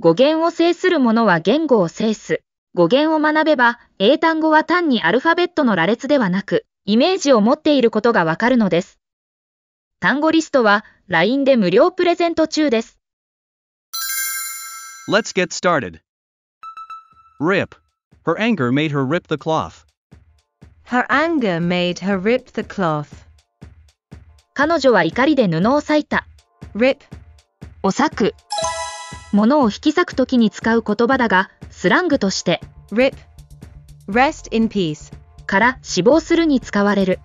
語源を制する者は言語を制す。語源を学べば、英単語は単にアルファベットの羅列ではなく、イメージを持っていることがわかるのです。単語リストは LINE で無料プレゼント中です。Let's get started. Rip. Her anger made her rip the cloth. Her anger made her rip the cloth. 彼女は怒りで布を裂いた。Rip を裂く。物を引き裂くときに使う言葉だが、スラングとして rip rest in peace から死亡するに使われる。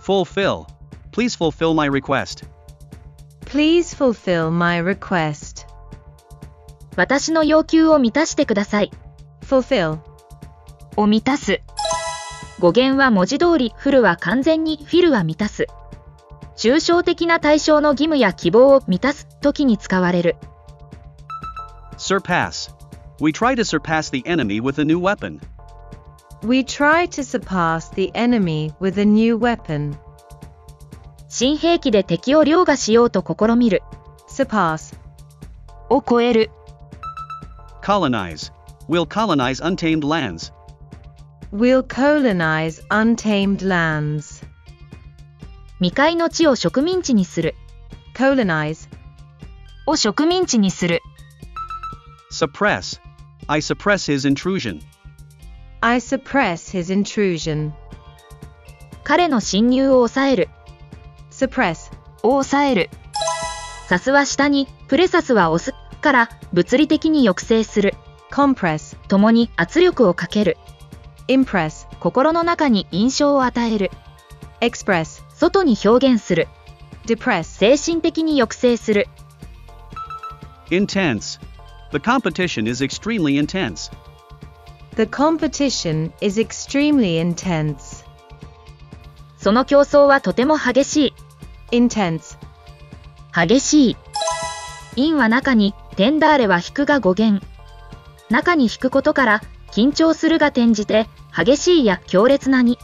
fulfill please fulfill my request please fulfill my request 私の要求を満たしてください。fulfill を満たす。語源は文字通り、フルは完全に、フィルは満たす。抽象的な対象の義務や希望を満たす時に使われる。surpass We try to surpass the enemy with a new weapon. We try to surpass the enemy with a new weapon. 新兵器で敵を凌駕しようと試みる。surpass を超える。colonize We'll colonize untamed lands. We'll colonize untamed lands. 未開の地を植民地にする。colonize を植民地にする。suppress I suppress his intrusion. I suppress his intrusion. 彼の侵入を抑える。suppress を抑える。サスは下に、プレサスは押すから物理的に抑制する。compress 共に圧力をかける。impress 心の中に印象を与える。express 外に表現する。depress 精神的に抑制する。intense The competition is extremely intense. The competition is extremely intense. その競争はとても激しい。intense 激しい。インは中に、テンダーレは引くが語源。中に引くことから、緊張するが転じて、激しいや強烈なに。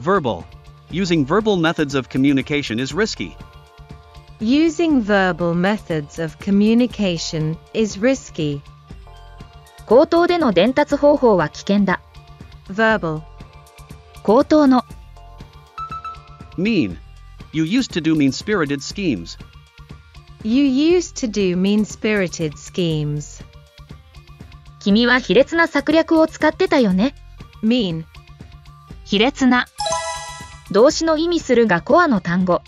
verbal using verbal methods of communication is risky. Using verbal methods of communication is risky. 口頭での伝達方法は危険だ。verbal 口頭の mean You used to do mean-spirited schemes. You used to do mean-spirited schemes. 君は卑劣な策略を使ってたよね。mean 卑劣な 動詞の意味するがコアの単語。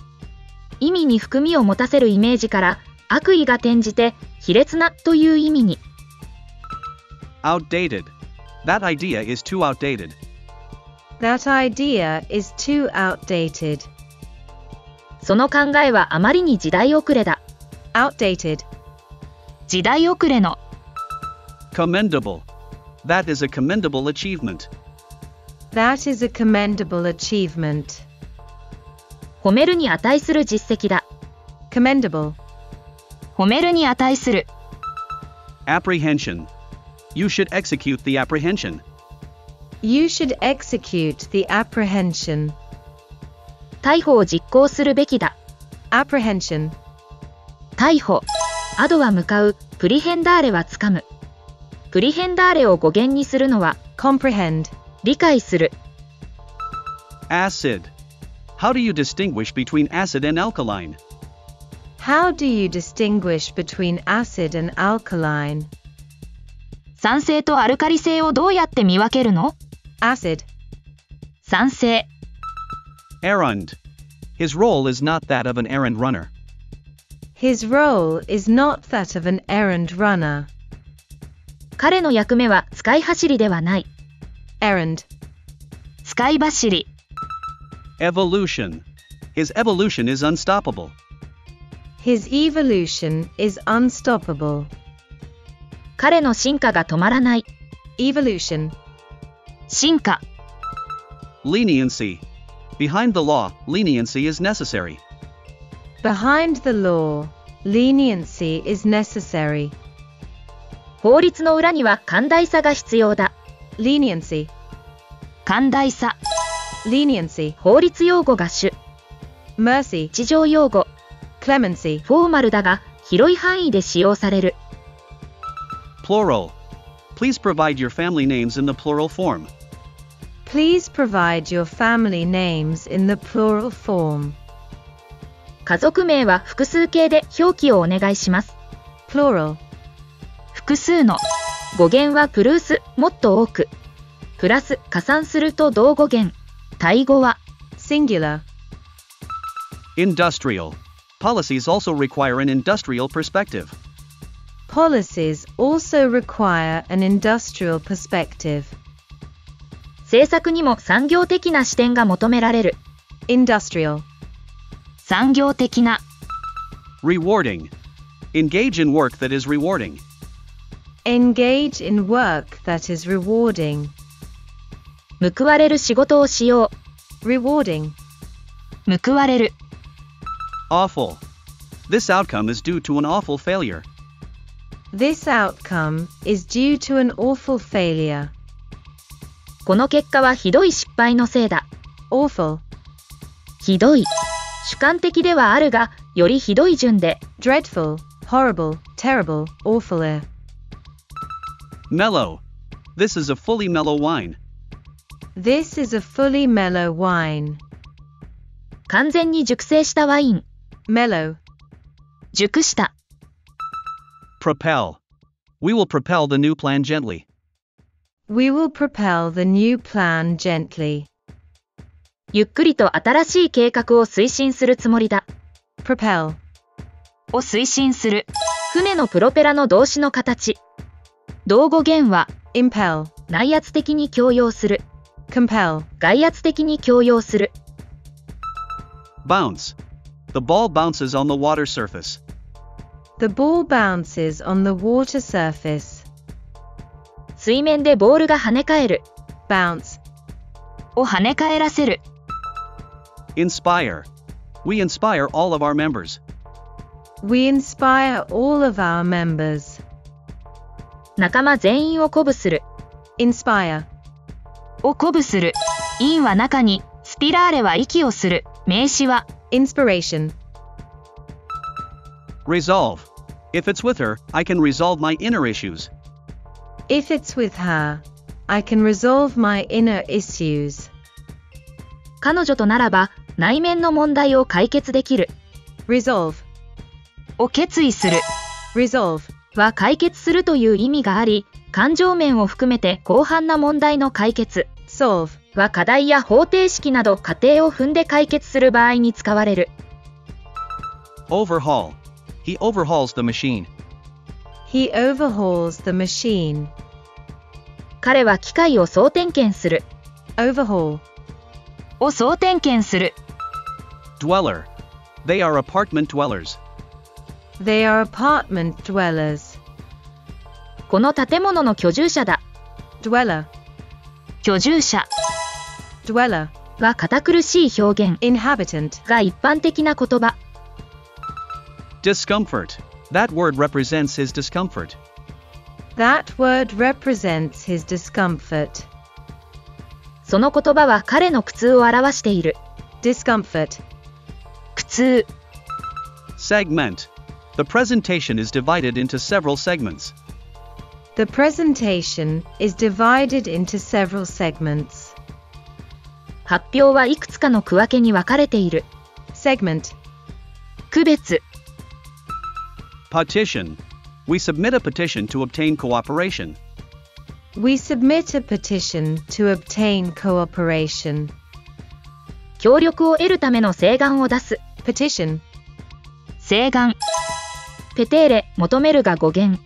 意味に含みを持たせるイメージから悪意が転じて卑劣なという意味に outdated that idea is too outdated that idea is too outdated その考えはあまりに時代遅れだ outdated 時代遅れの commendable that is a commendable achievement that is a commendable achievement 褒めるに値する実績だ。commendable 褒めるに値する。apprehension You should execute the apprehension. You should execute the apprehension. 逮捕を実行するべきだ。apprehension 逮捕。アドは向かう。プリヘンダーレはつかむ。プリヘンダーレを語源にするのは comprehend 理解する。acid How do you distinguish between acid and alkaline? How do you distinguish between acid and alkaline? 酸性とアルカリ性をどうやって見分けるの ?acid 酸性 Errand His role is not that of an errand runner. His role is not that of an errand runner. 彼の役目は使い走りではない。Errand 使い走り Evolution. His evolution is unstoppable. His evolution is unstoppable. 彼の進化が止まらない。evolution 進化 Leniency. Behind the law, leniency is necessary. Behind the law, leniency is necessary. 法律の裏には寛大さが必要だ。Leniency 寛大さ leniency 法律用語が主 mercy 地上用語 clemency, フォーマルだが広い範囲で使用される。Plural. Please provide your family names in the plural form. please provide your family names in the plural form. 家族名は複数形で表記をお願いします。Plural, 複数の語源はプルース、もっと多く。プラス、加算すると同語源。タイ語は singular, Industrial. Policies also require an industrial perspective. policies also require an industrial perspective. 政策にも産業的な視点が求められる。Industrial, 産業的な Rewarding. Engage in work that is rewarding. Engage in work that is rewarding. 報われる仕事をしよ Rewarding, う。報われる。Awful. This outcome is due to an awful failure. this outcome is due to an awful failure. この結果はひどい失敗のせいだ。Awful, ひどい。主観的ではあるが、よりひどい順で、dreadful, horrible, terrible, awful. Mellow. This is a fully mellow wine. This is a fully mellow wine. 完全に熟成したワイン。Mellow, 熟した。Propel. We will propel the new plan gently. we will propel the new plan gently. ゆっくりと新しい計画を推進するつもりだ。Propel, を推進する。船のプロペラの動詞の形。動語源は、impel, 内圧的に強要する。compel, 外圧的に強要する。Bounce. The ball bounces on the water surface. the ball bounces on the water surface. 水面でボールが跳ね返る。Bounce, を跳ね返らせる。Inspire. We inspire all of our members. we inspire all of our members. 仲間全員を鼓舞する。Inspire, を鼓舞する。陰は中に、スピラーレは息をする。名詞は、inspiration, Resolve. If it's with her, I can resolve my inner issues. if it's with her, I can resolve my inner issues. 彼女とならば、内面の問題を解決できる。Resolve, を決意する。resolve, は解決するという意味があり、感情面を含めて広範な問題の解決 solve, は課題や方程式など過程を踏んで解決する場合に使われる。Overhaul. He overhauls the machine. he overhauls the machine. 彼は機械を総点検する。Overhaul, を総点検する。Dweller. They are apartment dwellers. they are apartment dwellers. この建物の居住者だ。Dweller, 居住者 dweller, は堅苦しい表現 inhabitant, が一般的な言葉。Discomfort. That word represents his discomfort. that word represents his discomfort. その言葉は彼の苦痛を表している。Discomfort, 苦痛 Segment. The presentation is divided into several segments. The presentation is divided into several segments. 発表はいくつかの区分けに分かれている。Segment, 区別 Petition. We submit a petition to obtain cooperation. we submit a petition to obtain cooperation. 協力を得るための請願を出す。Petition, 請願ペテーレ求めるが語源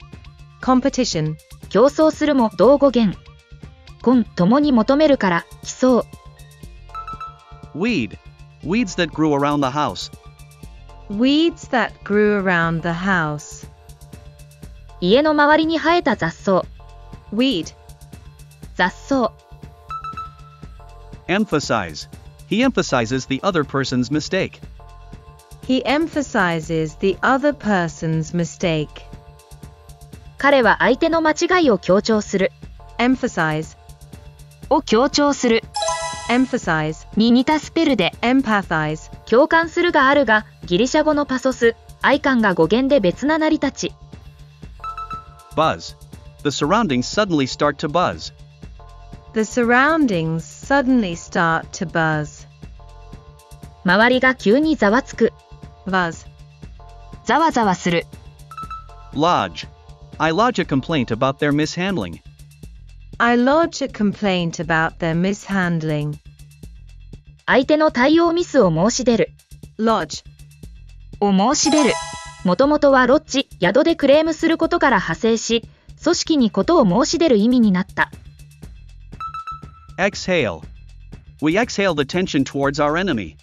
competition, 競争するも同語源今共に求めるから競う Weed. Weeds that grew around the house. weeds that grew around the house. 家の周りに生えた雑草 Weed, 雑草 Emphasize. He emphasizes the other person's mistake. he emphasizes the other person's mistake. 彼は相手の間違いを強調する Emphasize, を強調する emphasize, に似たスペルで empathize, 共感するがあるがギリシャ語のパソス、アイカンが語源で別な成り立ち。Buzz. The surroundings suddenly start to buzz. The surroundings suddenly start to buzz. 周りが急にざわつく。Buzz. ざわざわする。Lodge. I lodge a complaint about their mishandling. I lodge a complaint about their mishandling. 相手の対応ミスを申し出る。Lodge. を申し出る。もともとはロッジ、宿でクレームすることから派生し、組織にことを申し出る意味になった。Exhale. We exhale the tension towards our enemy.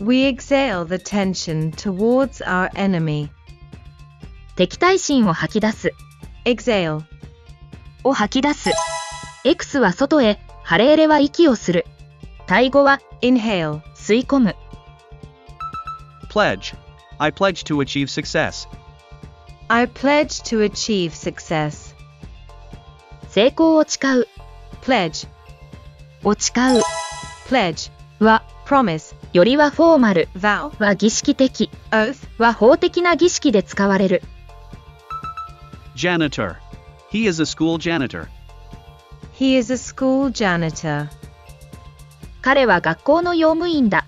We exhale the tension towards our enemy. 敵対心を吐き出す。Exhale. を吐き出す。X は外へ、ハレーレは息をする。タイ語は Inhale. 吸い込む。Pledge. I pledge to achieve success. I pledge to achieve success. 成功を誓う。Pledge. を誓う。Pledge. は、Promise. よりはフォーマル。Vow. は儀式的。Oath. は法的な儀式で使われる。Janitor. He is a school janitor. He is a school janitor. 彼は学校の用務員だ。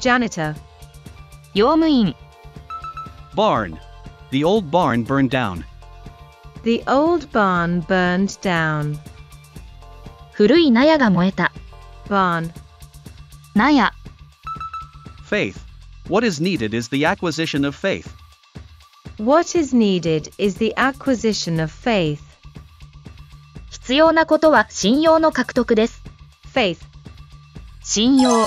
Janitor. 用務員。 Barn. The old barn burned down. The old barn burned down. 古い納屋が燃えた。 Barn. 納屋。 Faith. What is needed is the acquisition of faith. What is needed is the acquisition of faith. 必要なことは信用の獲得です。Faith. 信用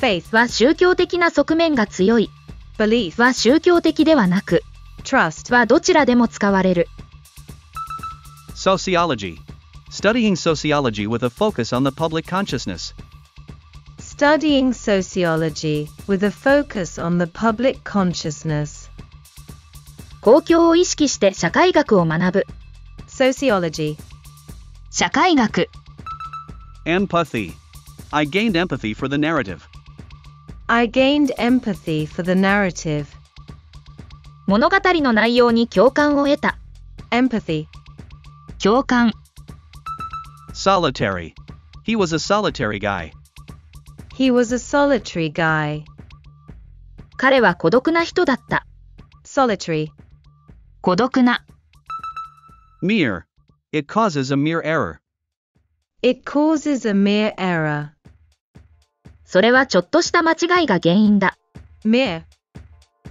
Faith. は宗教的な側面が強い。Belief. は宗教的ではなく、Trust. はどちらでも使われる。Sociology. Studying sociology with a focus on the public consciousness. Studying sociology with a focus on the public consciousness. 公共を意識して社会学を学ぶ。Sociology. 社会学 Empathy. I gained empathy for the narrative. I gained empathy for the narrative. 物語の内容に共感を得た。Empathy. 共感 Solitary. He was a solitary guy. He was a solitary guy. 彼は孤独な人だった。Solitary. 孤独な Mere. It causes a mere error. It causes a mere error. それはちょっとした間違いが原因だ。Mere.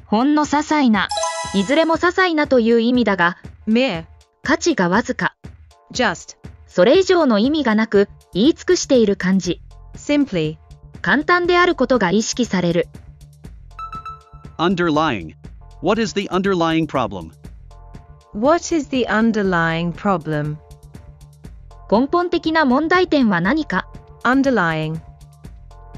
ほんの些細な。いずれも些細なという意味だが、Mere. 価値がわずか。Just. それ以上の意味がなく、言い尽くしている感じ。Simply. 簡単であることが意識される。Underlying. What is the underlying problem? What is the underlying problem? 根本的な問題点は何か Underlying.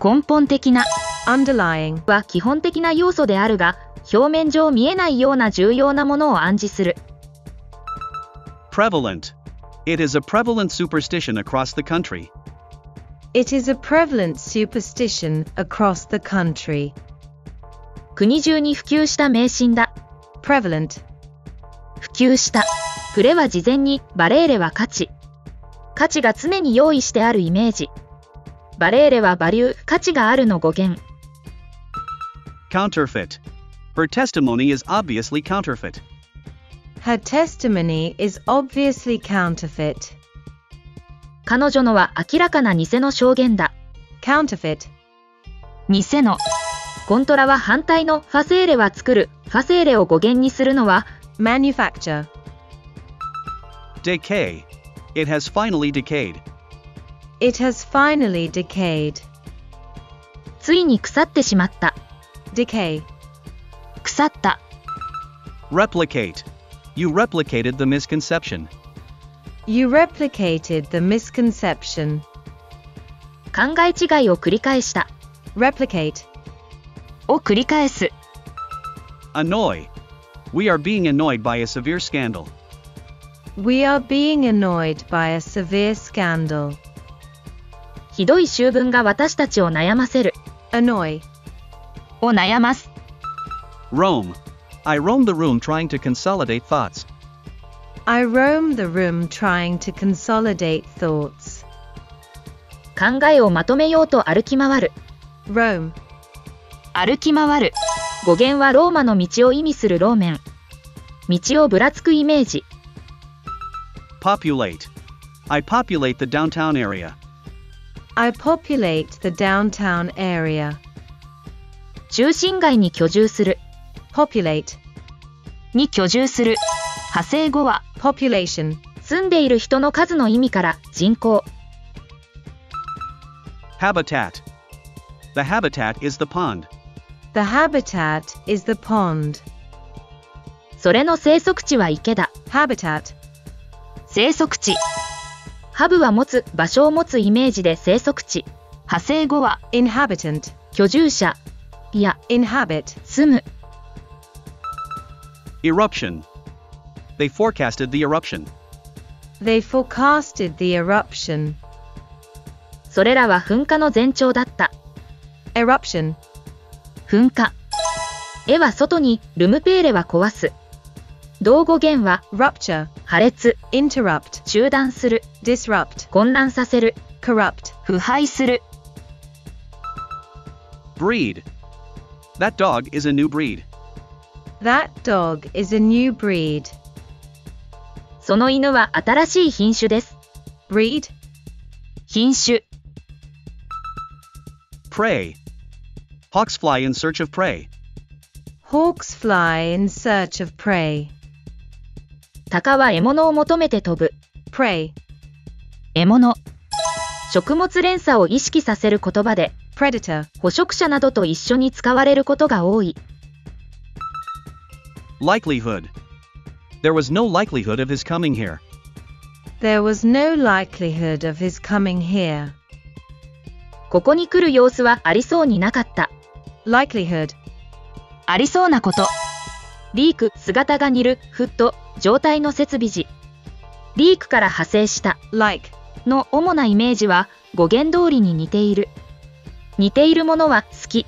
根本的な Underlying. は基本的な要素であるが、表面上見えないような重要なものを暗示する。Prevalent. It is a prevalent superstition across the country. It is a prevalent superstition across the country. 国中に普及した迷信だ。Prevalent. 普及した。プレは事前に、バレーレは価値。価値が常に用意してあるイメージ。バレーレはバリュー、価値があるの語源。Counterfeit. Her testimony is obviously counterfeit. Her testimony is obviously counterfeit. 彼女のは明らかな偽の証言だ。Counterfeit. 偽の。コントラは反対のファセーレは作る。ファセーレを語源にするのは、Manufacture. Decay. It has finally decayed. It has finally decayed. ついに腐ってしまった。Decay. 腐った。Replicate. You replicated the misconception. You replicated the misconception. 考え違いを繰り返した。Replicate. を繰り返す。Annoy. We are being annoyed by a severe scandal. We are being annoyed by a severe scandal. ひどい醜聞が私たちを悩ませる。Annoy. を悩ます。Roam. I roam the room trying to consolidate thoughts. I roam the room trying to consolidate thoughts. 考えをまとめようと歩き回る。Roam. 歩き回る。語源はローマの道を意味するローメン。道をぶらつくイメージ。Populate. I populate the downtown area. I populate the downtown area. 中心街に居住する。Populate. に居住する。派生語は、Population. 住んでいる人の数の意味から人口。Habitat. The habitat is the pond. The habitat is the pond. それの生息地は池だ。Habitat. 生息地。ハブは持つ場所を持つイメージで生息地。派生語は Inhabitant. 居住者。いや、Inhabit. 住む。Eruption. They forecasted the eruption. They forecasted the eruption. それらは噴火の前兆だった。Eruption. 噴火。絵は外に、ルムペーレは壊す。同語源は、Rupture. 破裂、Interrupt. 中断する、Disrupt. 混乱させる、Corrupt. 腐敗する。Breed. That dog is a new breed. That dog is a new breed. その犬は新しい品種です。Breed. 品種。Prey. Hawks fly in search of prey. Hawks fly in search of prey. 鷹は獲物を求めて飛ぶ。Prey. 獲物。食物連鎖を意識させる言葉で、Predator. 捕食者などと一緒に使われることが多い。Likelihood. There was no likelihood of his coming here. There was no likelihood of his coming here. ここに来る様子はありそうになかった。Likelihood. ありそうなこと。リーク、姿が似る、フット、状態の設備時。リークから派生した Like. の主なイメージは語源通りに似ている。似ているものは好き。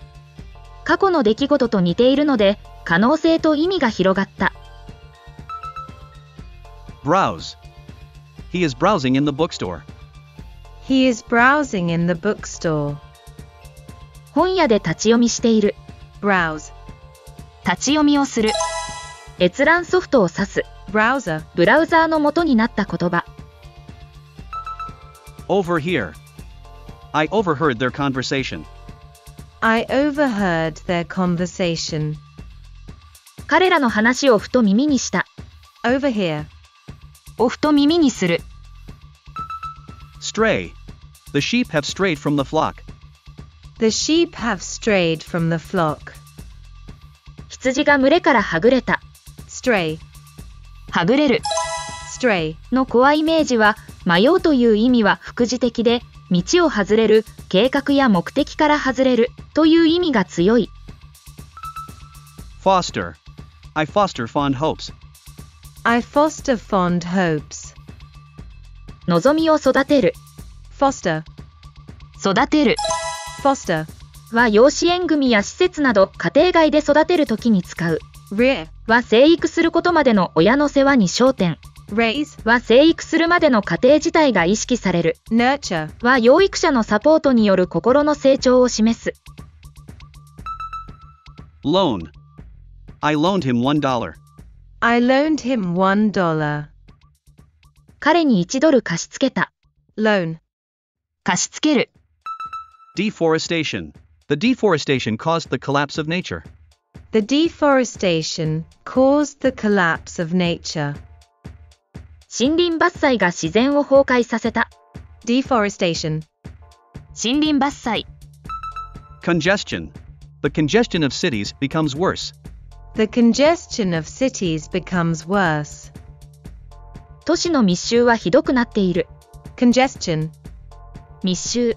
過去の出来事と似ているので可能性と意味が広がった。Browse. He is browsing in the bookstore. He is browsing in the bookstore. 本屋で立ち読みしている。Browse. 立ち読みをする。閲覧ソフトを指す。Browser. ブラウザーの元になった言葉。Overhear. I overheard their conversation. I overheard their conversation. 彼らの話をふと耳にした。Overhear. をふと耳にする。Stray. The sheep have strayed from the flock. The sheep have strayed from the flock. 羊が群れからはぐれた。Stray. はぐれる。Stray. のコアイメージは迷うという意味は副次的で道を外れる計画や目的から外れるという意味が強い Foster. I foster fond hopes. I foster fond hopes. 望みを育てる Foster. 育てる Foster. は養子縁組や施設など家庭外で育てるときに使う Rear. は生育することまでの親の世話に焦点 Raise. は生育するまでの過程自体が意識される Nurture. は養育者のサポートによる心の成長を示す Loan. I loaned him one dollar. I loaned him one dollar. 彼に1ドル貸し付けた Loan. 貸し付ける Deforestation. The deforestation caused the collapse of nature. The deforestation caused the collapse of nature. 森林伐採が自然を崩壊させた Deforestation. 森林伐採 Congestion. The congestion of cities becomes worse. The congestion of cities becomes worse. 都市の密集はひどくなっている Congestion. 密集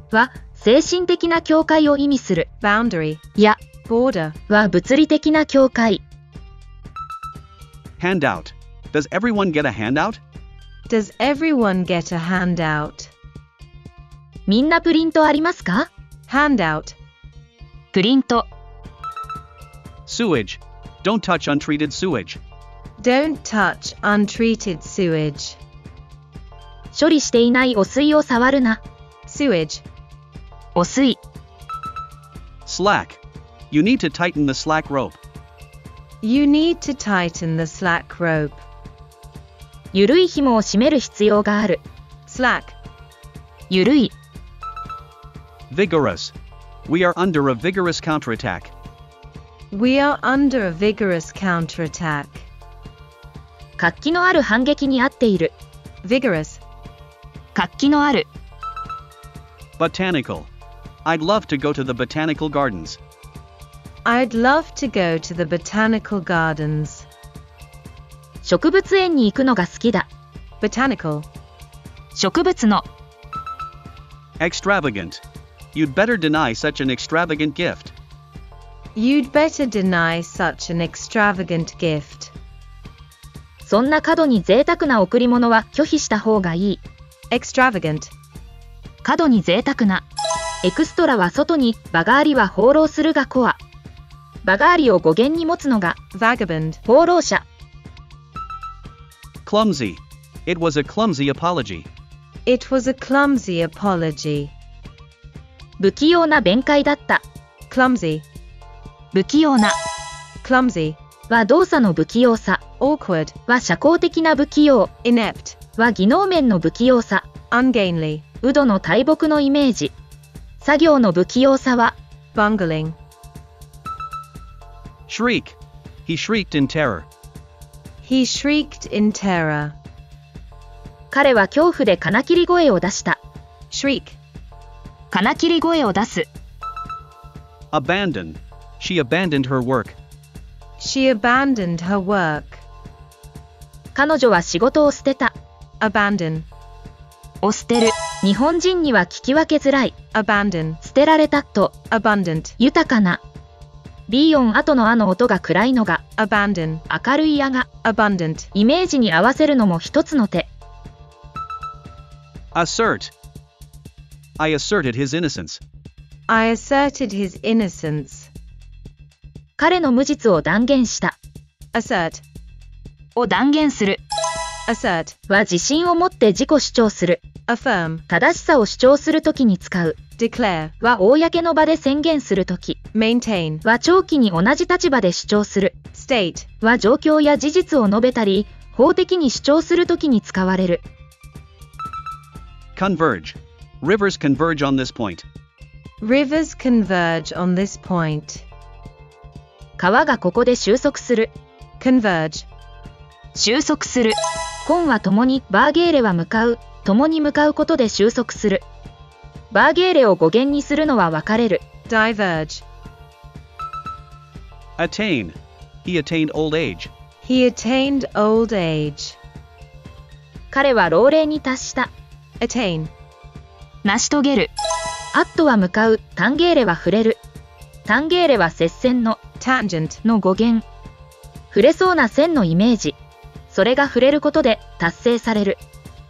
は精神的な境界を意味する。boundary, や border, は物理的な境界。Handout. Does everyone get a handout? does everyone get a handout? みんなプリントありますか Handout, プリント。Sewage. Don't touch untreated sewage. don't touch untreated sewage. 処理していない汚水を触るな。Sewage, 汚水。 Slack. You need to tighten the slack rope. you need to tighten the slack rope. ゆるい紐を締める必要がある。 Slack, ゆるい。 Vigorous. We are under a vigorous counterattack. we are under a vigorous counterattack. 活気のある反撃にあっている。 Vigorous, 活気のある。 Botanical. I'd love to go to the botanical gardens. I'd love to go to the botanical gardens. 植物園に行くのが好きだ。 Botanical, 植物の。 Extravagant. You'd better deny such an extravagant gift. you'd better deny such an extravagant gift. そんな過度に贅沢な贈り物は拒否した方がいい。 Extravagant, 過度に贅沢な。 エクストラは外に、バガーリは放浪するがコア。バガーリを語源に持つのが、vagabond, 放浪者。Clumsy. It was a clumsy apology. it was a clumsy apology. 不器用な弁解だった。Clumsy, 不器用な clumsy, は動作の不器用さ。awkward, は社交的な不器用。inept, は技能面の不器用さ。ungainly, ウドの大木のイメージ。作業の不器用さは、bungling. Shriek. He shrieked in terror. He shrieked in terror. 彼は恐怖で金切り声を出した。Shriek, 金切り声を出す。Abandon. She abandoned her work. she abandoned her work. 彼女は仕事を捨てた。Abandon, を捨てる。日本人には聞き分けづらい。abandon, 捨てられたと、abundant, 豊かな。B 音後のあの音が暗いのが、abandon, 明るいやが、abundant, イメージに合わせるのも一つの手。Assert. I asserted his innocence. I asserted his innocence. 彼の無実を断言した。Assert, を断言する。Assert, は自信を持って自己主張する。affirm, 正しさを主張するときに使う。declare, は公の場で宣言するとき。maintain, は長期に同じ立場で主張する。state, は状況や事実を述べたり、法的に主張するときに使われる。Converge. Rivers converge on this point. rivers converge on this point. 川がここで収束する。Converge, 収束する。コンは共に、バーゲーレは向かう、共に向かうことで収束する。バーゲーレを語源にするのは分かれる。diverge, Attain. He attained old age. he attained old age. 彼は老齢に達した。Attain, 成し遂げる。アットは向かう、タンゲーレは触れる。タンゲーレは接線の、tangent, の語源。触れそうな線のイメージ。それが触れることで達成される。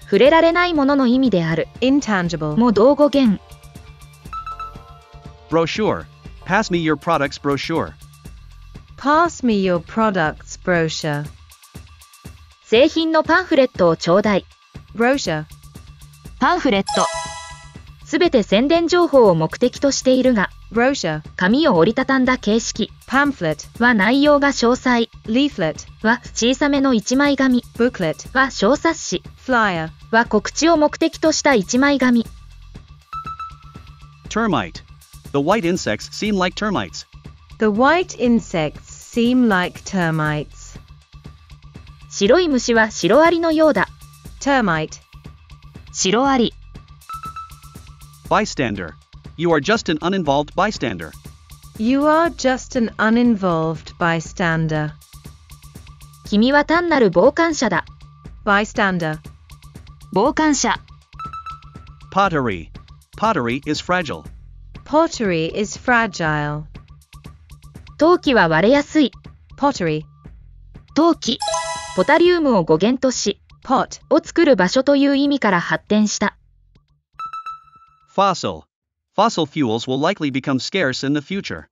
触れられないものの意味である。intangible, も同語源。Brochure. Pass me your products brochure. pass me your products brochure. 製品のパンフレットをちょうだい。Brochure, パンフレット。すべて宣伝情報を目的としているが、brochure, 紙を折りたたんだ形式 pamphlet, は内容が詳細 leaflet, は小さめの一枚紙 booklet, は小冊子 flyer, は告知を目的とした一枚紙 Termite. The white insects seem like termites. The white insects seem like termites. 白い虫はシロアリのようだ Termite, シロアリ Bystander. You are just an uninvolved bystander. You are just an uninvolved bystander. 君は単なる傍観者だ。Bystander. 傍観者。Pottery. Pottery is fragile. Pottery is fragile. 陶器は割れやすい。Pottery. 陶器。ポタリウムを語源とし、Pot. を作る場所という意味から発展した。Fossil. Fossil fuels will likely become scarce in the future.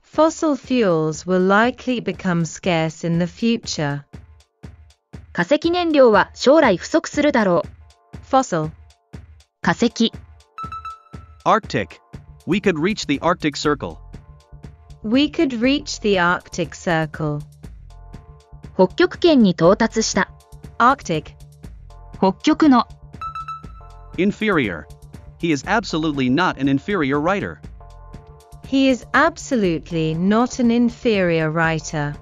Fossil fuels will likely become scarce in the future. 化石燃料は将来不足するだろう。 Fossil. 化石。 Arctic. We could reach the Arctic Circle. We could reach the Arctic Circle. 北極圏に到達した。 Arctic. 北極の。 Inferior. He is absolutely not an inferior writer. He is absolutely not an inferior writer.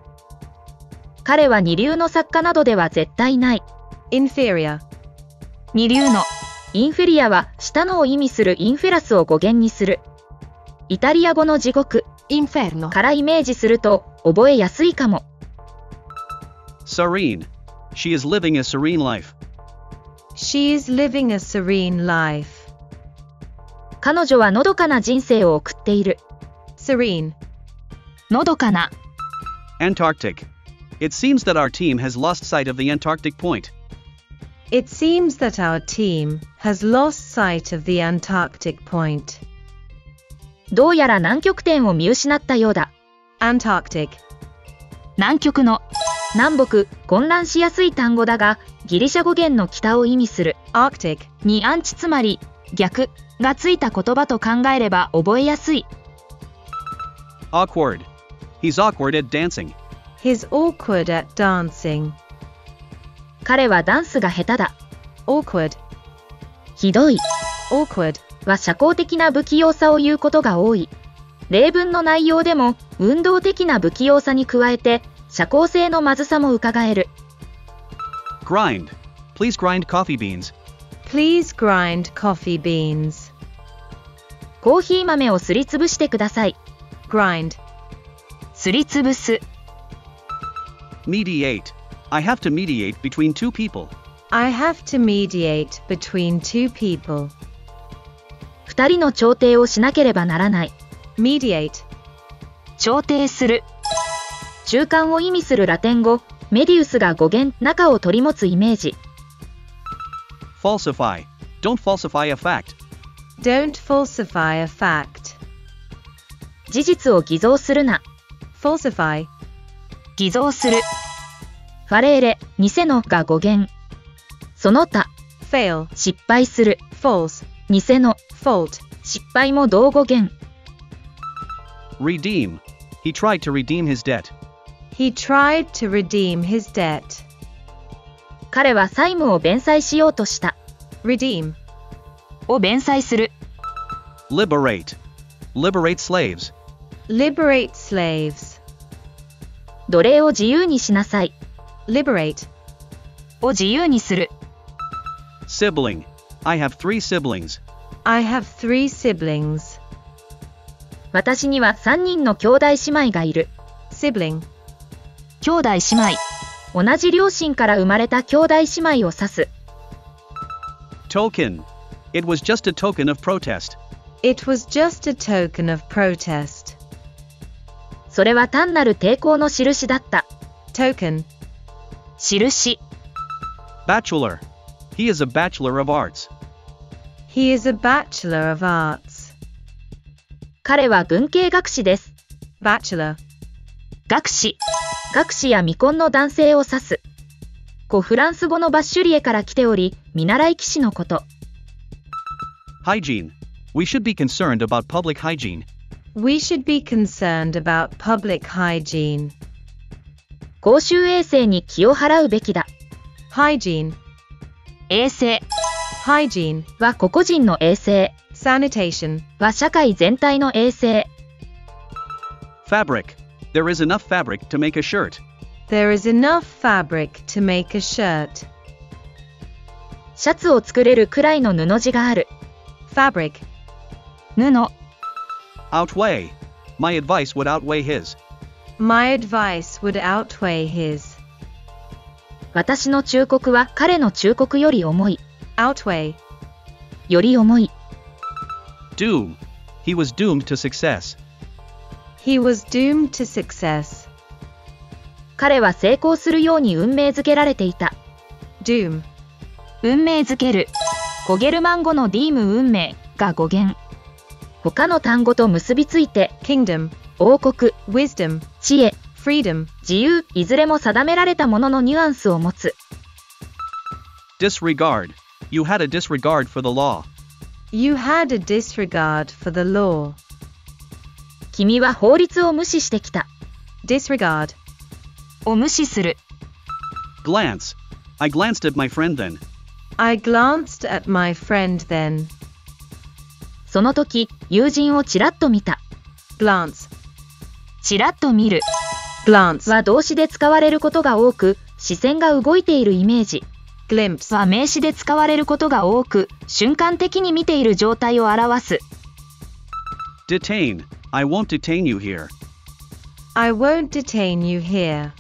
彼は二流の作家などでは絶対ない。Inferior. 二流の。インフェリアは下のを意味するインフェラスを語源にする。イタリア語の地獄 Inferno. からイメージすると覚えやすいかも。Serene. She is living a serene life. She is living a serene life. 彼女はのどかな人生を送っている。Serene. のどかな。Antarctic. It seems that our team has lost sight of the Antarctic point. It seems that our team has lost sight of the Antarctic point. どうやら南極点を見失ったようだ。Antarctic. 南極の。南北、混乱しやすい単語だが、ギリシャ語源の北を意味する。Arctic. にアンチつまり、逆がついた言葉と考えれば覚えやすい。Awkward. He's awkward at dancing. He's awkward at dancing. 彼はダンスが下手だ。Awkward. ひどい Awkward. は社交的な不器用さを言うことが多い。例文の内容でも運動的な不器用さに加えて社交性のまずさも伺える。Grind. Please grind coffee beans. Please grind coffee beans. コーヒー豆をすりつぶしてください。Grind. すりつぶす。Mediate. I have to mediate between two people. I have to mediate between two people. 二人の調停をしなければならない。Mediate. 調停する。中間を意味するラテン語、メディウスが語源、中を取り持つイメージ。Falsify. Don't falsify a fact. Don't falsify a fact. 事実を偽造するな。Falsify. 偽造する。ファレーレ、偽のが語源。その他、Fail. 失敗する。False. 偽の、Fault. 失敗も同語源。Redeem. He tried to redeem his debt. He tried to redeem his debt. 彼は債務を弁済しようとした。Redeem. を弁済する。Liberate. Liberate slaves. Liberate slaves. 奴隷を自由にしなさい。Liberate. を自由にする。Sibling. I have three siblings. I have three siblings. 私には3人の兄弟姉妹がいる。Sibling. 兄弟姉妹。同じ両親から生まれた兄弟姉妹を指す。Token. It was just a token of protest. It was just a token of protest. それは単なる抵抗の印だった。Token. 印。Bachelor. He is a bachelor of arts. He is a bachelor of arts. 彼は文系学士です。Bachelor. 学士。学士や未婚の男性を指す。古フランス語のバッシュリエから来ており、見習い騎士のこと。Hygiene. We should be concerned about public hygiene. We should be concerned about public hygiene. 公衆衛生に気を払うべきだ。Hygiene. 衛生 Hygiene. は個々人の衛生 Sanitation. は社会全体の衛生。Fabric. There is enough fabric to make a shirt. There is enough fabric to make a shirt. シャツを作れるくらいの布地がある。 Fabric. 布、 Outweigh. My advice would outweigh his. My advice would outweigh his. 私の忠告は彼の忠告より重い。 Outweigh. より重い。 Doom. He was doomed to success. He was doomed to success. 彼は成功するように運命づけられていた。Doom. 運命づける。コゲルマン語のディーム運命が語源。他の単語と結びついて、Kingdom. 王国、Wisdom. 知恵、Freedom. 自由、いずれも定められたもののニュアンスを持つ。Disregard. You had a disregard for the law. You had a disregard for the law. 君は法律を無視してきた。Disregard. を無視する。Glance. I glanced at my friend then. I glanced at my friend then. その時、友人をちらっと見た。Glance. ちらっと見る Glance. は動詞で使われることが多く、視線が動いているイメージ Glimpse. は名詞で使われることが多く、瞬間的に見ている状態を表す。Detain. I won't detain you here. I won't detain you here.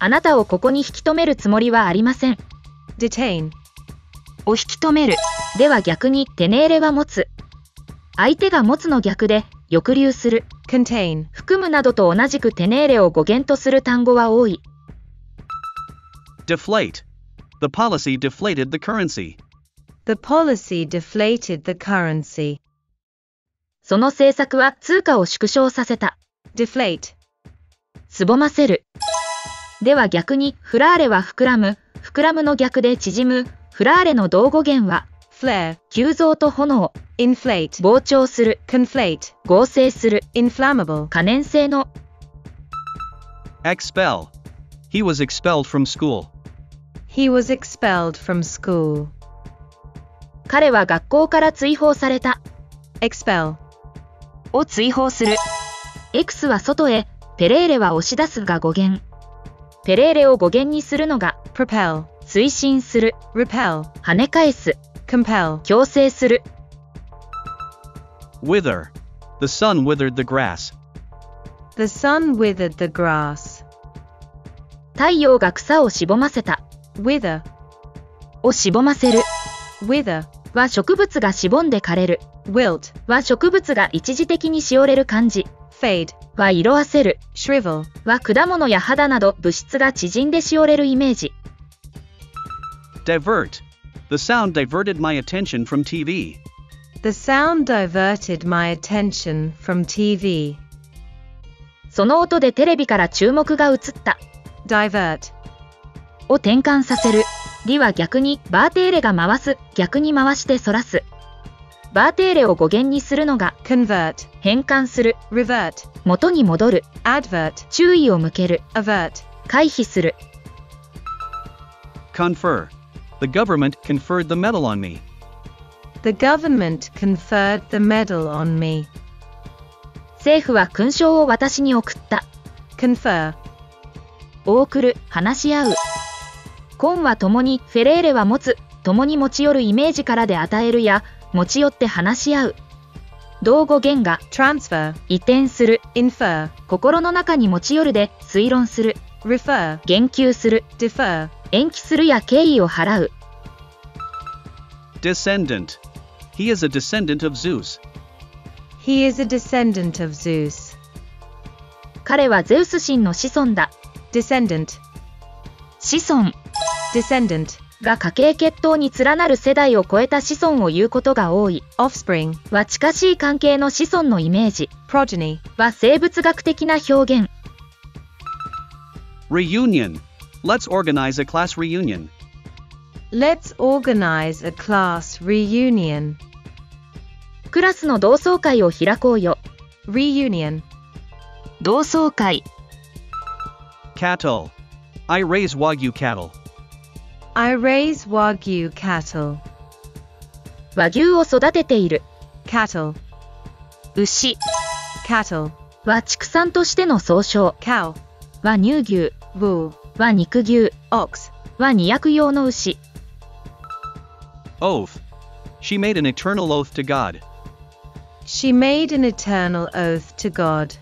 あなたをここに引き止めるつもりはありません。Detain. を引き止める。では逆に、テネーレは持つ。相手が持つの逆で、抑留する。Contain. 含むなどと同じくテネーレを語源とする単語は多い。Deflate. The policy deflated the currency. The policy deflated the currency. その政策は通貨を縮小させた。Deflate. すぼませる。では逆に、フラーレは膨らむ。膨らむの逆で縮む。フラーレの同語源は、Flare. 急増と炎、Inflate. 膨張する、Conflate. 合成する、Inflammable. 可燃性の、Expel. He was expelled from school. He was expelled from school. 彼は学校から追放された。Expel. を追放する。X は外へ、ペレーレは押し出すが語源。ペレーレを語源にするのが、Propel. 推進する、Repel. 跳ね返す、Compel. 強制する。Wither. The sun withered the grass. The sun withered the grass. 太陽が草をしぼませた。Wither. をしぼませる。Wither. は植物がしぼんで枯れる。Wilt. は植物が一時的にしおれる感じ。Fade. は色あせる。Shrivel. は果物や肌など物質が縮んでしおれるイメージ。Divert. The sound diverted my attention from TV. The sound diverted my attention from TV. その音でテレビから注目が移った。Divert. を転換させる。リは逆にバーテーレが回す。逆に回して反らす。バーテーレを語源にするのが Convert. 変換する。Revert. 元に戻る。Advert. 注意を向ける。Avert. 回避する。Confer. The government conferred the medal on me. The government conferred the medal on me. 政府は勲章を私に送った。Confer. を送る、話し合う。コンは共に、フェレーレは持つ、共に持ち寄るイメージからで与えるや、持ち寄って話し合う。同語言が、Transfer. 移転する、Infer. 心の中に持ち寄るで、推論する、Refer. 言及する、Defer. 延期するや敬意を払う。Descendant. He is a descendant of Zeus. He is a descendant of Zeus. 彼はゼウス神の子孫だ。Descendant. 子孫 Descendant. が家系血統に連なる世代を超えた子孫を言うことが多い。Offspring. は近しい関係の子孫のイメージ。Progeny. は生物学的な表現。Reunion. Let's organize a class reunion. Let's organize a class reunion. クラスの同窓会を開こうよ。Reunion. 同窓会。Cattle. I raise Wagyu cattle. I raise Wagyu cattle. 和牛を育てている。Cattle. 牛 Cattle. は畜産としての総称。Cow. は乳牛。Wool. は肉牛。Ox. は二役用の牛。Oath. She made an eternal oath to God. She made an eternal oath to God.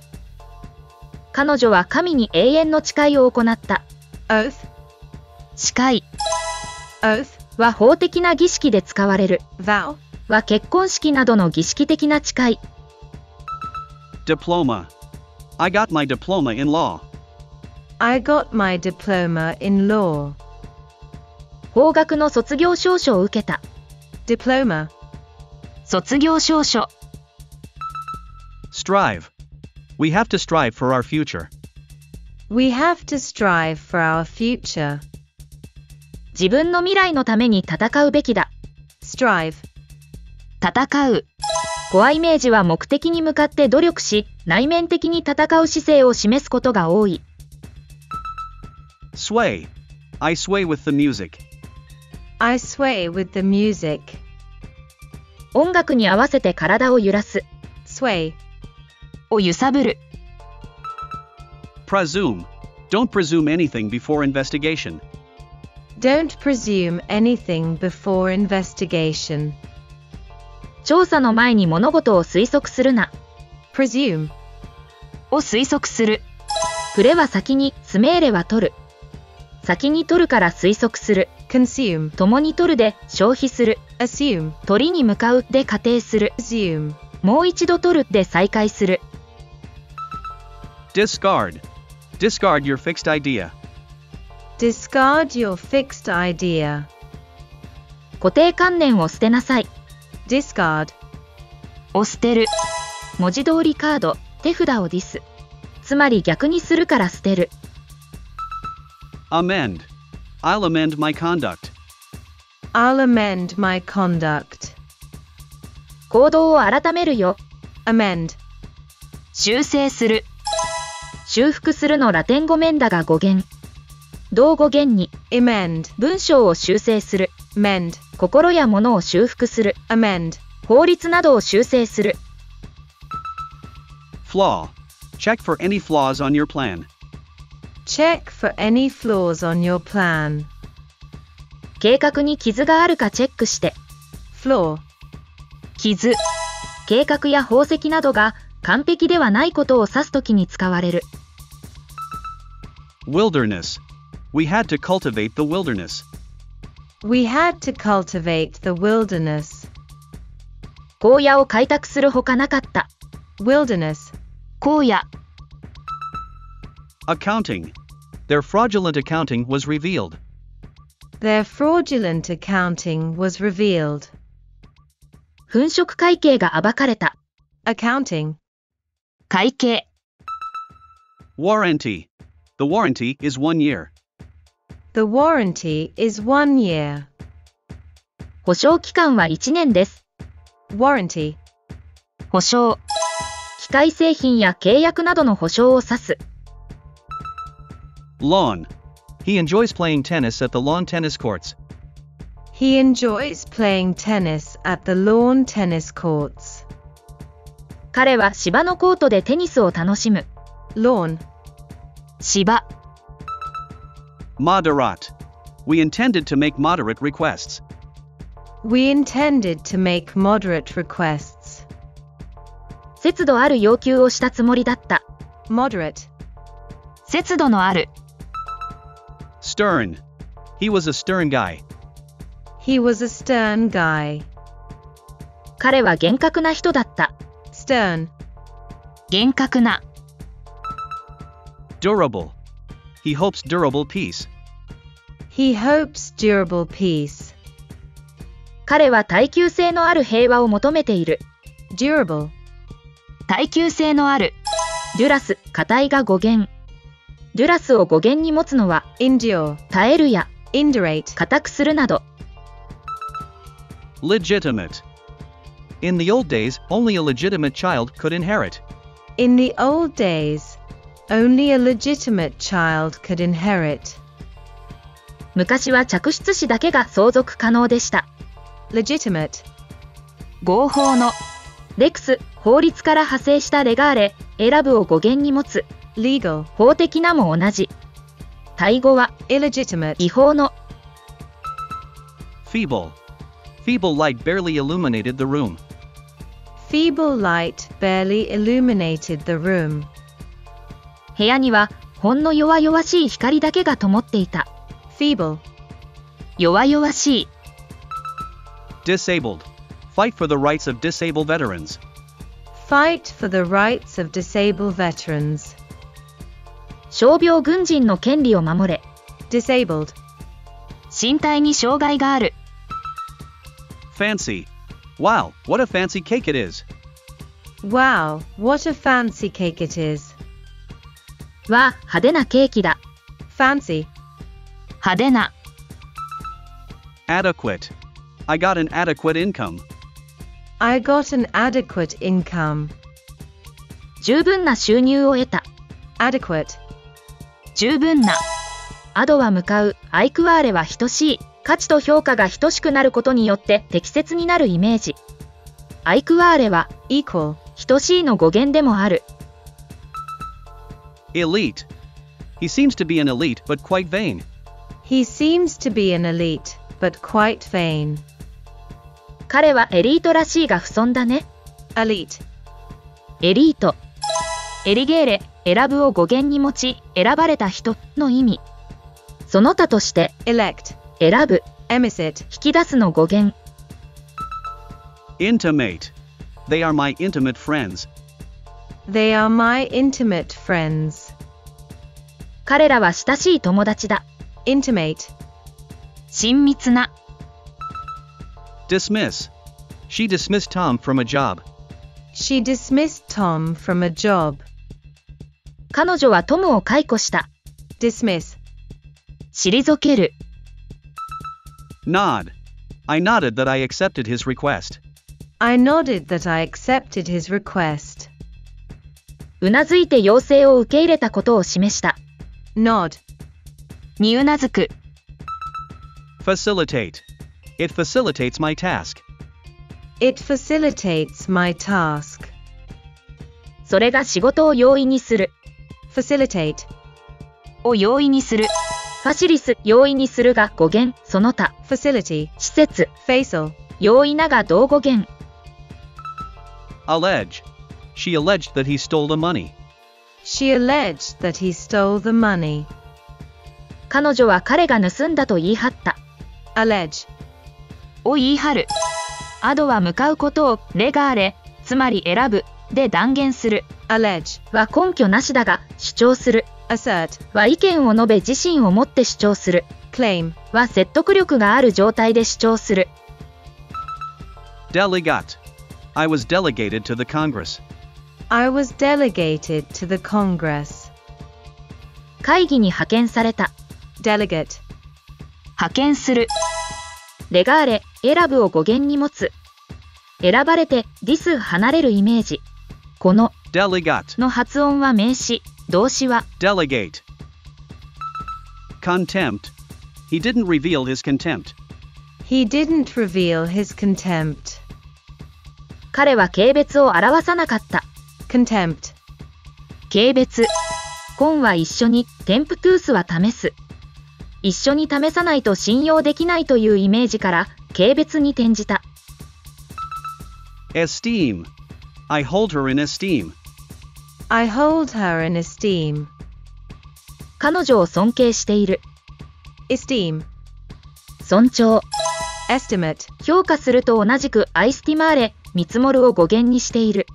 彼女は神に永遠の誓いを行った。Oath, 誓いは法的な儀式で使われる。vow, は結婚式などの儀式的な誓い。Diploma. I got my diploma in law. I got my diploma in law. 法学の卒業証書を受けた。Diploma, 卒業証書。Strive. We have to strive for our future. we have to strive for our future. 自分の未来のために戦うべきだ。Strive, 戦う。コアイメージは目的に向かって努力し、内面的に戦う姿勢を示すことが多い。Sway. I sway with the music. I sway with the music. 音楽に合わせて体を揺らす。Sway, を揺さぶる。Presume. Don't presume anything before investigation. Don't presume anything before investigation. 調査の前に物事を推測するな。Presume, を推測する。プレは先に、スメーレは取る。先に取るから推測する。consume, 共に取るで消費する。assume, 取りに向かうで仮定する。resume, もう一度取るで再開する。Discard. Discard your fixed idea. Discard your fixed idea. 固定観念を捨てなさい。Discard, を捨てる。文字通りカード、手札をディス。つまり逆にするから捨てる。Amend. I'll amend my conduct. I'll amend my conduct. 行動を改めるよ。Amend, 修正する。修復するのラテン語メンダが語源。同語源に、amend, 文章を修正する。mend, 心や物を修復する。amend, 法律などを修正する。Flaw. Check for any flaws on your plan. check for any flaws on your plan. 計画に傷があるかチェックして。Flaw, 傷。計画や宝石などが完璧ではないことを指すときに使われる。Wilderness. We had to cultivate the wilderness. we had to cultivate the wilderness. 荒野を開拓するほかなかった。 Wilderness, 荒野。 Accounting. Their fraudulent accounting was revealed. their fraudulent accounting was revealed. 粉飾会計が暴かれた。 Accounting, 会計。 Warranty. The warranty is one year. The warranty is one year. 保証期間は1年です。Warranty, 保証。機械製品や契約などの保証を指す。Lawn. He enjoys playing tennis at the lawn tennis courts. he enjoys playing tennis at the lawn tennis courts. 彼は芝のコートでテニスを楽しむ。Lawn, 芝。Moderate. We intended to make moderate requests. we intended to make moderate requests. 節度ある要求をしたつもりだった。Moderate, 節度のある。Stern. He was a stern guy. he was a stern guy. 彼は厳格な人だった。Stern, 厳格な。Durable. He hopes durable peace. he hopes durable peace. 彼は耐久性のある平和を求めている。Durable, 耐久性のある。デュラス、硬いが語源。デュラスを語源に持つのは、endure, 耐えるや、indurate, 硬くするなど。Legitimate. In the old days, only a legitimate child could inherit. In the old days, only a legitimate child could inherit. 昔は嫡出子だけが相続可能でした。Legitimate, 合法の。レクス、法律から派生したレガーレ、選ぶを語源に持つ。legal, 法的なも同じ。タイ語は illegitimate, 違法の。Feeble. Feeble light barely illuminated the room. Feeble light barely illuminated the room. 部屋にはほんの弱々しい光だけが灯っていた。Feeble. 弱々しい。Disabled. Fight for the rights of disabled veterans. Fight for the rights of disabled veterans. 傷病軍人の権利を守れ。Disabled. 身体に障害がある。Fancy. Wow, what a fancy cake it is. Wow, what a fancy cake it is. わあ、派手なケーキだ。Fancy. 派手な。Adequate. I got an adequate income. I got an adequate income. 十分な収入を得た。Adequate. 十分な。アドは向かう、アイクワーレは等しい。価値と評価が等しくなることによって適切になるイメージ。アイクワーレは Equal. 等しいの語源でもある。Elite. He seems to be an elite but quite vain. He seems to be an elite, but quite vain. 彼はエリートらしいが不損だね。Elite. エリート。エリゲーレ、選ぶを語源に持ち、選ばれた人の意味。その他として、Elect. 選ぶ、Emissate. 引き出すの語源。Intimate. They are my intimate friends. They are my intimate friends. 彼らは親しい友達だ。Intimate. 親密な。Dismiss. She dismissed Tom from a job. She dismissed Tom from a job. 彼女はトムを解雇した。Dismiss. 退ける。Nod. I nodded that I accepted his request. I nodded that I accepted his request. うなずいて要請を受け入れたことを示した。Nod. にうなずく。Facilitate. It facilitates my task. It facilitates my task. それが仕事を容易にする。Facilitate. を容易にする。ファシリス、容易にするが語源、その他。Facility. 施設、Facial. 容易なが同語源。Allege. She alleged that he stole the money. She alleged that he stole the money. 彼女は彼が盗んだと言い張った。Allege. を言い張る。アドは向かうことをレガーレ、つまり選ぶ、で断言する。Allege. は根拠なしだが、主張する。Assert. は意見を述べ自身をもって主張する。Claim. は説得力がある状態で主張する。Delegate. I was delegated to the Congress. I was delegated to the Congress. 会議に派遣された。Delegate. 派遣する。レガーレ、選ぶを語源に持つ。選ばれて、ディス離れるイメージ。この Delegate. の発音は名詞、動詞は Delegate. Contempt. He didn't reveal his contempt. He didn't reveal his contempt. 彼は軽蔑を表さなかった。Contempt. 軽蔑。コンは一緒に、テンプトゥースは試す。一緒に試さないと信用できないというイメージから、軽蔑に転じた。Esteem. I hold her in esteem. I hold her in esteem. 彼女を尊敬している。Esteem. 尊重。Estimate. 評価すると同じくアイスティマーレ、見積もるを語源にしている。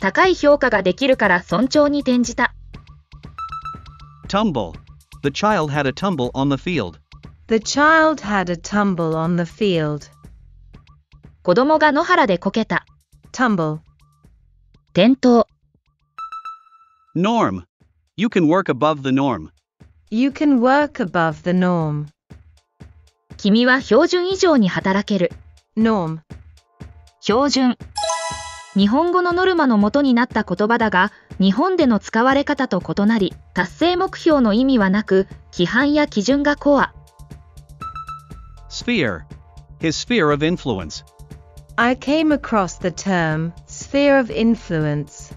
高い評価ができるから尊重に転じた。Tumble. The child had a tumble on the field. The child had a tumble on the field. 子供が野原でこけた。Tumble. 転倒。Norm. You can work above the norm. You can work above the norm. 君は標準以上に働ける。Norm. 標準。日本語のノルマの元になった言葉だが、日本での使われ方と異なり、達成目標の意味はなく、規範や基準がコア。Sphere. His sphere of influence. I came across the term sphere of influence.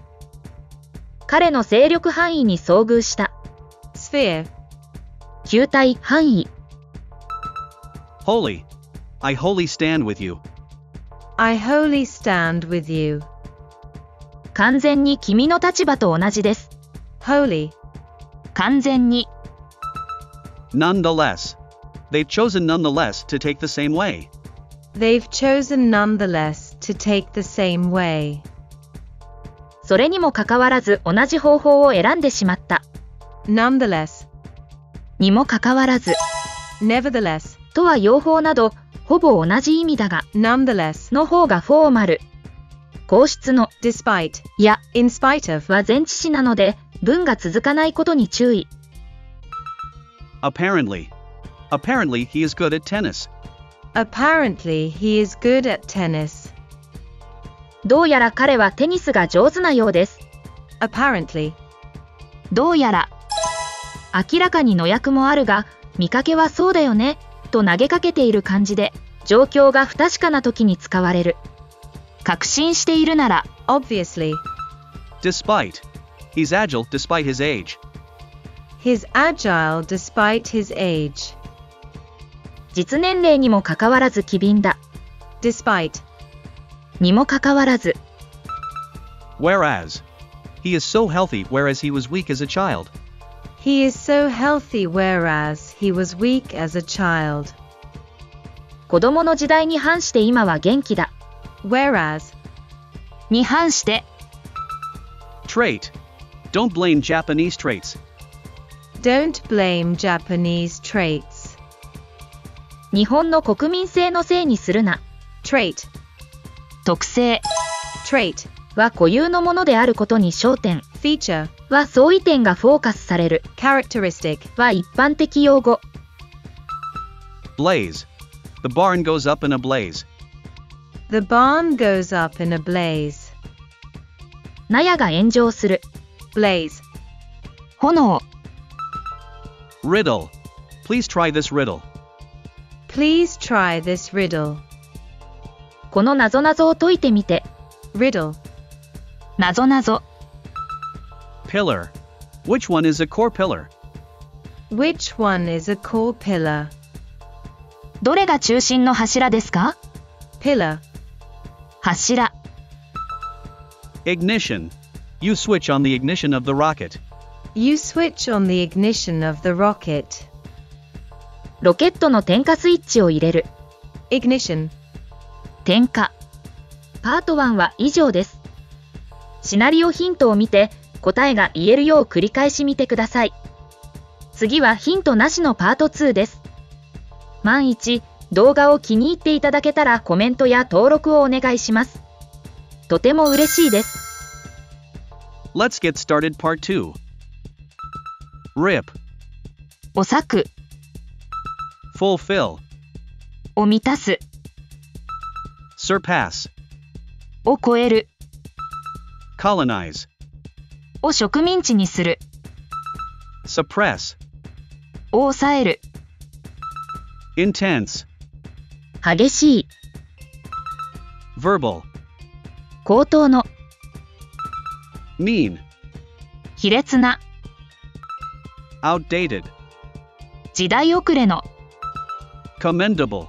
彼の勢力範囲に遭遇した。Sphere. 球体、範囲。Holy. I wholly stand with you. I wholly stand with you. 完全に君の立場と同じです。Wholly. 完全に。Nonetheless. They've chosen nonetheless to take the same way. They've chosen nonetheless to take the same way. それにもかかわらず同じ方法を選んでしまった。Nonetheless. にもかかわらず。Nevertheless. とは用法など、ほぼ同じ意味だが、Nonetheless. の方がフォーマル。皇室の、Despite. いや、In spite of. は前置詞なので、文が続かないことに注意。Apparently. Apparently he is good at tennis. Apparently he is good at tennis. どうやら彼はテニスが上手なようです。Apparently. どうやら。明らかにの訳もあるが、見かけはそうだよね、と投げかけている感じで、状況が不確かな時に使われる。確信しているなら、Obviously. Despite. He's agile despite his age. He's agile despite his age. 実年齢にもかかわらず機敏だ。Despite. にもかかわらず、Whereas. He is so healthy whereas he was weak as a child. He is so healthy whereas he was weak as a child. 子供の時代に反して今は元気だ。Whereas. に反して、Trait. Don't blame Japanese traits. Don't blame Japanese traits. 日本の国民性のせいにするな。Trait. 特性 Trait. は固有のものであることに焦点 Feature. は相違点がフォーカスされる Characteristic. は一般的用語。Blaze. The barn goes up in a blaze. The barn goes up in a blaze. 納屋が炎上する。Blaze. 炎。Riddle. Please try this riddle. Please try this riddle. この謎々を解いてみて。Riddle. 謎々。Pillar. Which one is a core pillar? Which one is a core pillar? どれが中心の柱ですか Pillar. 柱。Ignition. You switch on the ignition of the rocket. You switch on the ignition of the rocket. ロケットの点火スイッチを入れる。Ignition. 点火。パート1は以上です。シナリオヒントを見て、答えが言えるよう繰り返し見てください。次はヒントなしのパート2です。万一、動画を気に入っていただけたらコメントや登録をお願いします。とても嬉しいです。Let's get started part 2. Rip. お咲く、Fulfill. を満たす、Surpass. を超える、Colonize. を植民地にする、Suppress. を抑える、Intense. 激しい、Verbal. 口頭の、Mean. 卑劣な、Outdated. 時代遅れの、Commendable.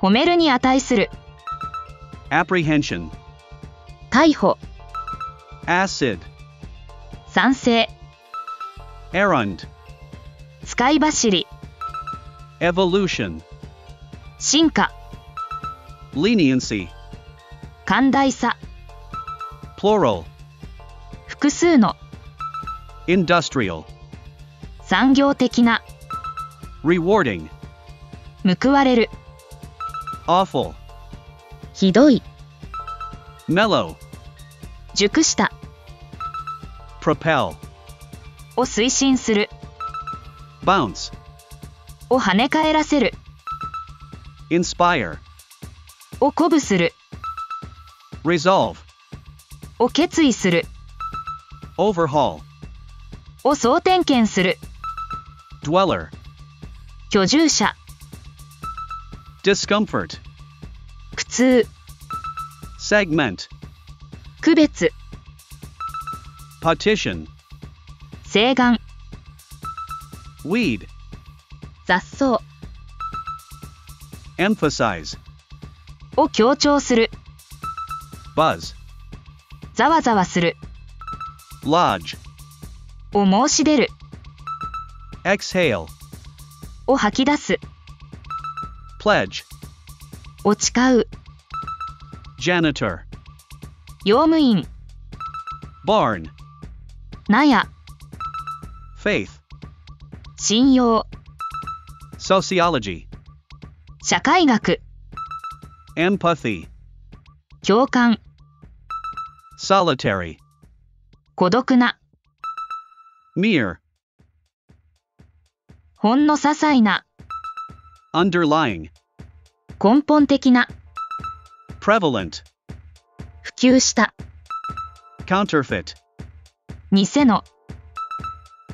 褒めるに値する、Apprehension. 逮捕、Acid. 賛成、Errand. 使い走り、Evolution. 進化、Leniency. 寛大さ、Plural. 複数の、Industrial. 産業的な、Rewarding. 報われる、Awful. ひどい、Mellow. 熟した、Propel. を推進する、Bounce. を跳ね返らせる、Inspire. を鼓舞する、Resolve. を決意する、Overhaul. を総点検する、Dweller. 居住者、Discomfort. 苦痛、Segment. 区別、Partition. 請願、Weed. 雑草、Emphasize. を強調する、buzz, ざわざわする、lodge, を申し出る、exhale, を吐き出す、pledge, を誓う、janitor, 用務員、barn, 納屋、faith, 信用、sociology, 社会学、empathy, 共感、solitary, 孤独な、mere, ほんの些細な、underlying, 根本的な、prevalent, 普及した、counterfeit, 偽の、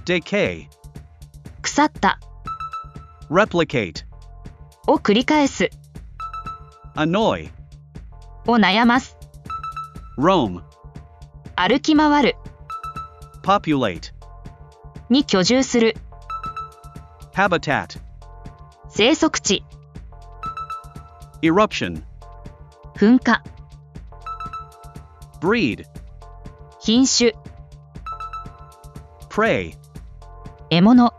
decay, 腐った、replicate, を繰り返す、annoy, を悩ます、roam, 歩き回る、populate, に居住する、habitat, 生息地、eruption, 噴火、breed, 品種、prey, 獲物、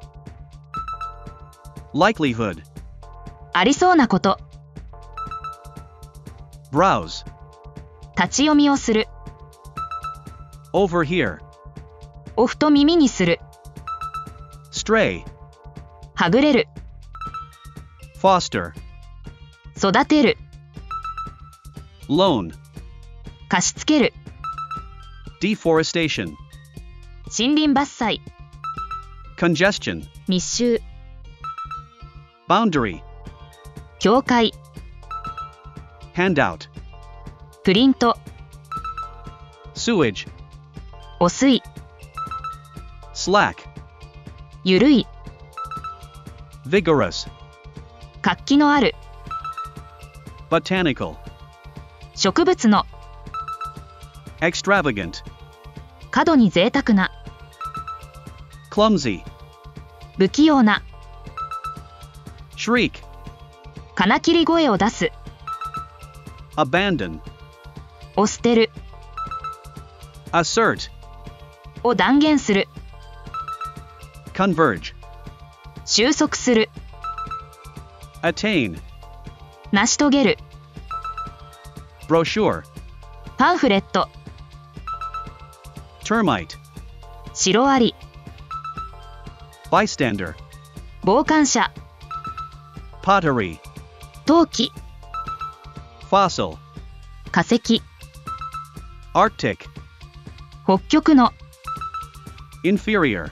likelihood, ありそうなこと、browse, 立ち読みをする、overhear, をふと耳にする、stray, はぐれる、foster, 育てる、loan, 貸し付ける、deforestation, 森林伐採、congestion, 密集、boundary, 境界、handout, プリント、sewage, 汚水、slack, ゆるい、vigorous, 活気のある、botanical, 植物の、extravagant, 過度に贅沢な、clumsy, 不器用な、shriek, 金切り声を出す、abandon, を捨てる、assert, を断言する、converge, 収束する、attain, 成し遂げる、brochure, パンフレット、termite, シロアリ、bystander, 傍観者、pottery, 陶器、fossil, 化石、arctic, 北極の、inferior,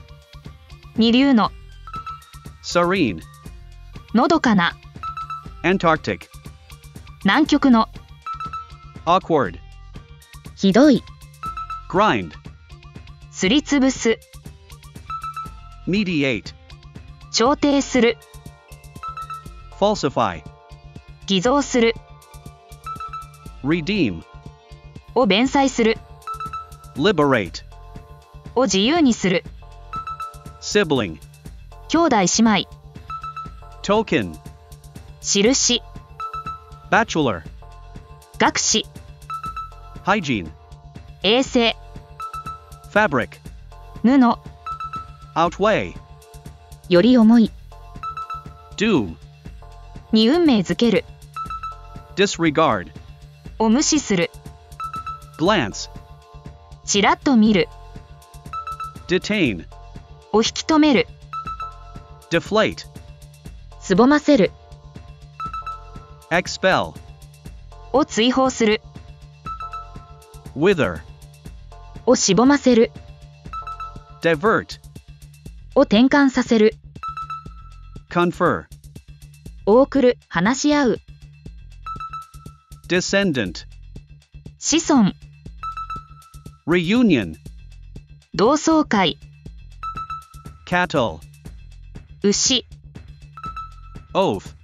二流の、serene, のどかな、antarctic, 南極の、awkward, ひどい、grind, すりつぶす、mediate, 調停する、falsify, 偽造する、redeem, を弁済する、liberate, を自由にする、sibling, 兄弟姉妹、token, 印、bachelor, 学士、hygiene, 衛生、fabric, 布、outweigh, より重い、doom, に運命づける、disregard, を無視する、glance, ちらっと見る、detain, を引き止める、deflate, すぼませる、expel, を追放する、wither, をしぼませる、divert, を転換させる、confer, を送る、話し合う、descendant, 子孫、reunion, 同窓会、cattle, 牛、oath,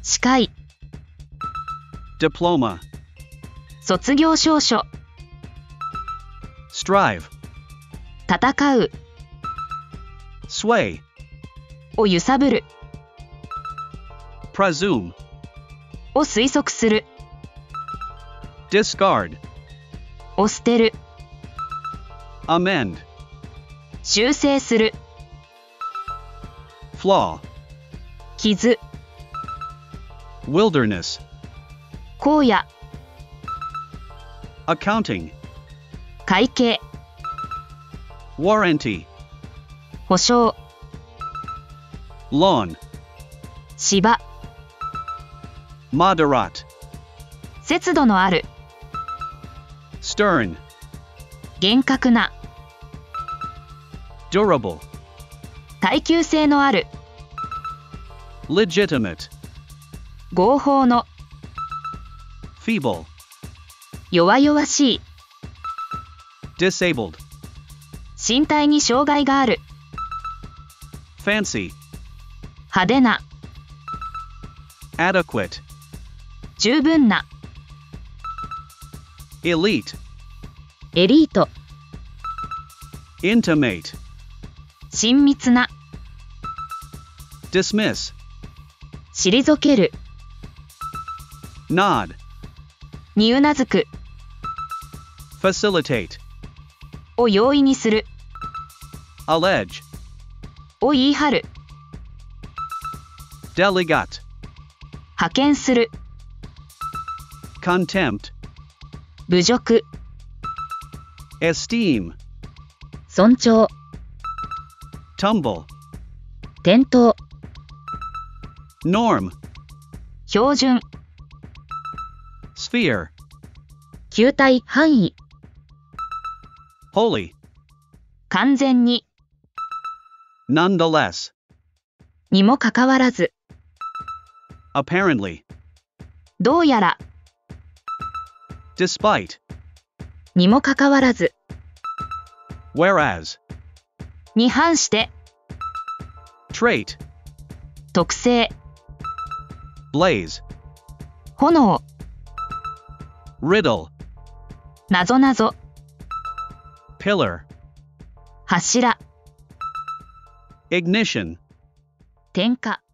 司会、diploma, 卒業証書、strive, 戦う、sway, を揺さぶる、presume, を推測する、discard, を捨てる、amend, 修正する、flaw, 傷、wilderness, 荒野、accounting, 会計、warranty, 保証、lawn, 芝、moderate, 節度のある、stern, 厳格な、durable, 耐久性のある、legitimate, 合法の、feeble, 弱々しい、disabled, 身体に障害がある、fancy, 派手な、adequate, 十分な、elite, エリート、intimate, 親密な、dismiss, 退ける、nod, にうなずく、facilitate, を容易にする、allege, を言い張る、delegate, 派遣する、contempt, 侮辱、esteem, 尊重、tumble, 転倒、norm, 標準、sphere, 球体、範囲、wholly, 完全に、nonetheless, にもかかわらず、apparently, どうやら、despite, にもかかわらず、whereas, に反して、trait, 特性、blaze, 炎、riddle, なぞなぞ、pillar, 柱、ignition. 点火。